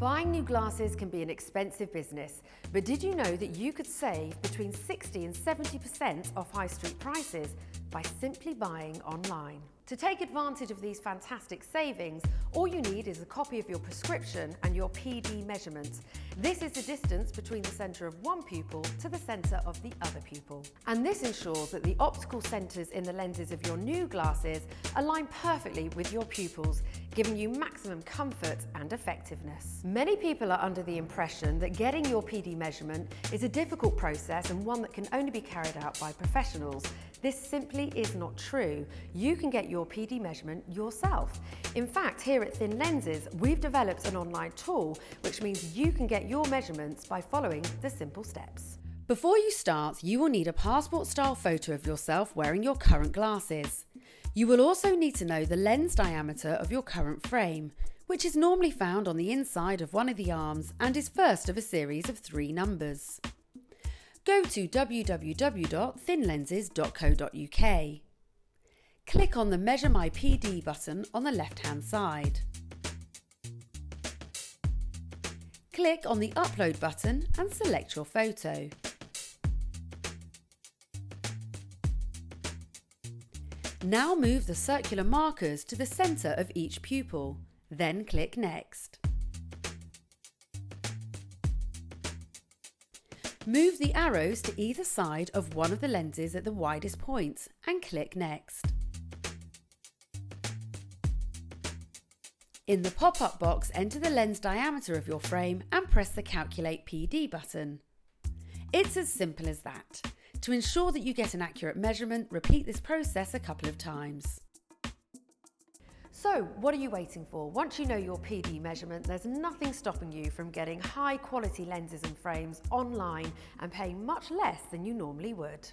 Buying new glasses can be an expensive business, but did you know that you could save between 60 and 70% off high street prices by simply buying online? To take advantage of these fantastic savings, all you need is a copy of your prescription and your PD measurement. This is the distance between the centre of one pupil to the centre of the other pupil. And this ensures that the optical centres in the lenses of your new glasses align perfectly with your pupils, giving you maximum comfort and effectiveness. Many people are under the impression that getting your PD measurement is a difficult process and one that can only be carried out by professionals. This simply is not true. You can get your PD measurement yourself. In fact, here at Thin Lenses, we've developed an online tool which means you can get your measurements by following the simple steps. Before you start, you will need a passport style photo of yourself wearing your current glasses. You will also need to know the lens diameter of your current frame, which is normally found on the inside of one of the arms and is first of a series of three numbers go to www.thinlenses.co.uk. Click on the Measure My PD button on the left hand side. Click on the Upload button and select your photo. Now move the circular markers to the centre of each pupil, then click Next. Move the arrows to either side of one of the lenses at the widest points and click Next. In the pop-up box, enter the lens diameter of your frame and press the Calculate PD button. It's as simple as that. To ensure that you get an accurate measurement, repeat this process a couple of times. So, what are you waiting for? Once you know your PD measurement, there's nothing stopping you from getting high quality lenses and frames online and paying much less than you normally would.